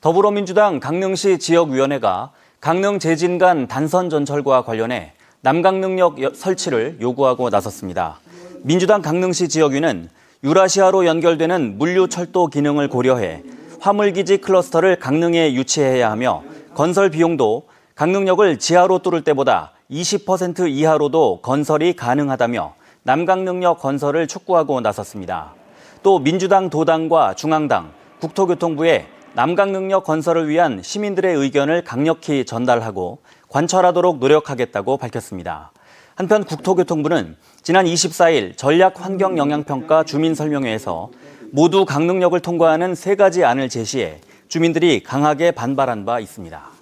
더불어민주당 강릉시 지역위원회가 강릉 제진간 단선 전철과 관련해 남강능력 설치를 요구하고 나섰습니다. 민주당 강릉시 지역위는 유라시아로 연결되는 물류철도 기능을 고려해 화물기지 클러스터를 강릉에 유치해야 하며 건설 비용도 강릉역을 지하로 뚫을 때보다 20% 이하로도 건설이 가능하다며 남강릉역 건설을 촉구하고 나섰습니다. 또 민주당 도당과 중앙당, 국토교통부에 남강능력 건설을 위한 시민들의 의견을 강력히 전달하고 관철하도록 노력하겠다고 밝혔습니다. 한편 국토교통부는 지난 24일 전략환경영향평가 주민설명회에서 모두 강릉역을 통과하는 세 가지 안을 제시해 주민들이 강하게 반발한 바 있습니다.